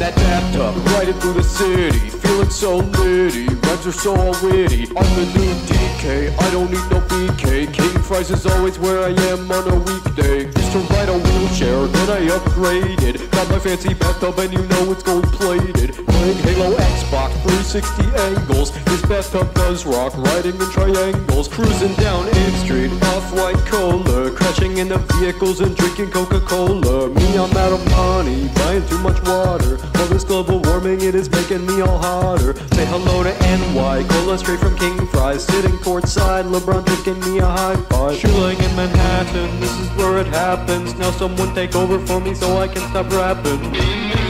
riding through the city, feeling so litty. Rhymes are so witty. I'm the new DK, I don't need no BK. King Fries is always where I am on a weekday. Used to ride a wheelchair, then I upgraded. Got my fancy bathtub and you know it's gold plated. Playing Halo Xbox 360 angles. This bathtub does rock, riding in triangles. Cruising down 8th Street, off-white cola. Crashing into vehicles and drinking Coca-Cola. Me, I'm out of money, buying too much water. All this global warming, it is making me all hotter. Say hello to NY, cola straight from King Fries. Sitting courtside, LeBron drinking me a high five. Chilling in Manhattan, this is where it happens. Now someone take over for me so I can stop rapping.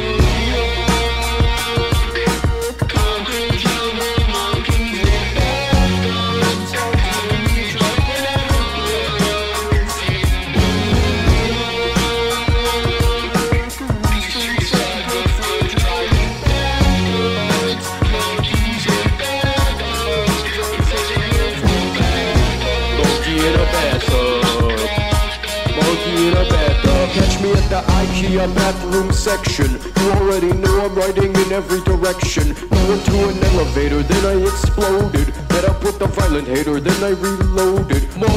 IKEA bathroom section. You already know I'm riding in every direction. Flew into an elevator, then I exploded. Met up with a violent hater, then I reloaded. In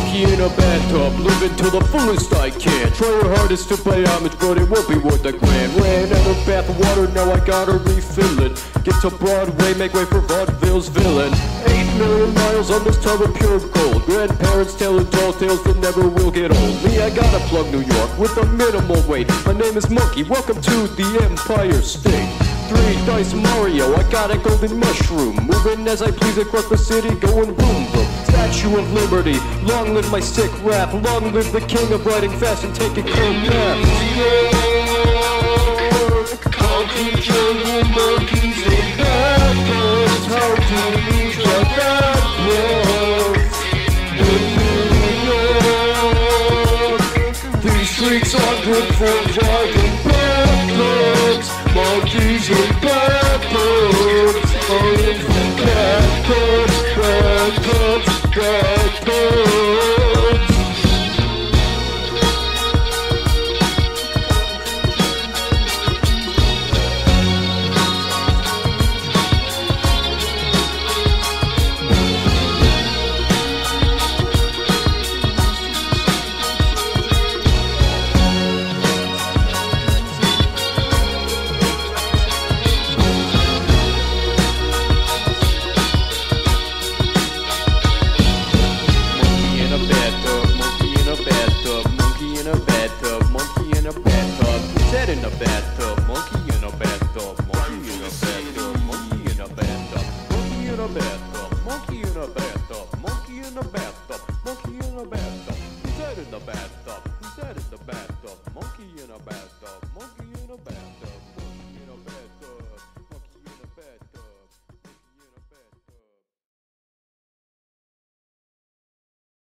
a bathtub, living to the fullest I can. Try your hardest to pay homage, but it won't be worth a grand. Ran out of bath water, now I gotta refill it. Get to Broadway, make way for vaudeville's villain. Eight million miles on this tub of pure gold. Grandparents telling tall tales that never will get old. Me, I gotta plug New York with a minimal weight. My name is Monkey, welcome to the Empire State. Three dice Mario, I got a golden mushroom. Moving as I please across the city, going boom boom. Statue of Liberty, long live my sick rap. Long live the king of riding fast and taking cold naps. Jungle monkeys in backwards. How we get backwards? In these streets are good for in. a bathtub, monkey in a bathtub, monkey in a bathtub, monkey in a bathtub. Who's that in the bathtub? Who's that in the bathtub? Monkey in a bathtub, monkey in a bathtub.